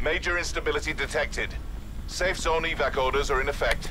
Major instability detected. Safe zone evac orders are in effect.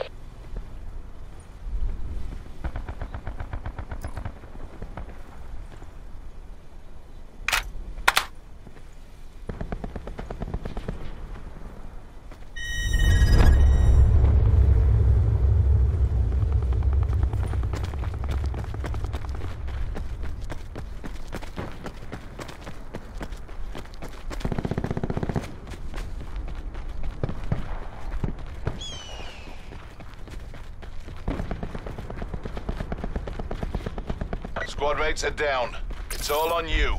Squad mates are down. It's all on you.